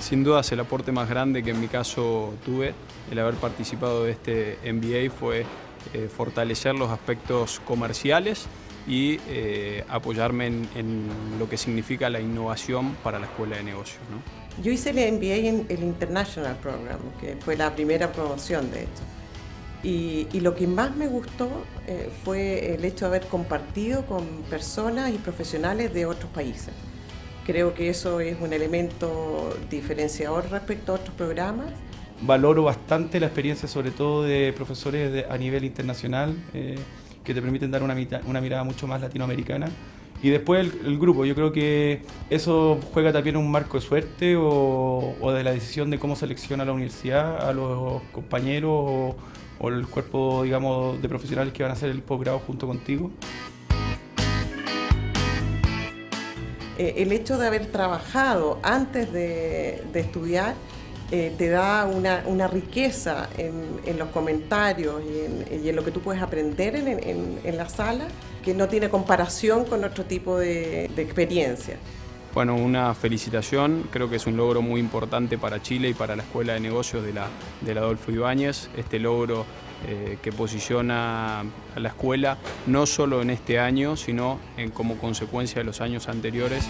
Sin duda el aporte más grande que en mi caso tuve, el haber participado de este MBA, fue eh, fortalecer los aspectos comerciales y eh, apoyarme en, lo que significa la innovación para la escuela de negocios. Yo hice el MBA en el International Program, que fue la primera promoción de esto. Y, lo que más me gustó eh, fue el hecho de haber compartido con personas y profesionales de otros países. Creo que eso es un elemento diferenciador respecto a otros programas. Valoro bastante la experiencia, sobre todo de profesores a nivel internacional, eh, que te permiten dar una, mirada mucho más latinoamericana. Y después el, grupo, yo creo que eso juega también un marco de suerte o, o, de la decisión de cómo selecciona la universidad a los compañeros o, o el cuerpo, digamos, de profesionales que van a hacer el posgrado junto contigo. Eh, el hecho de haber trabajado antes de, estudiar eh, te da una, riqueza en, los comentarios y en, lo que tú puedes aprender en, la sala que no tiene comparación con otro tipo de, experiencia. Bueno, una felicitación, creo que es un logro muy importante para Chile y para la Escuela de Negocios de la, del Adolfo Ibáñez. Este logro eh, que posiciona a la escuela no solo en este año, sino en, como consecuencia de los años anteriores.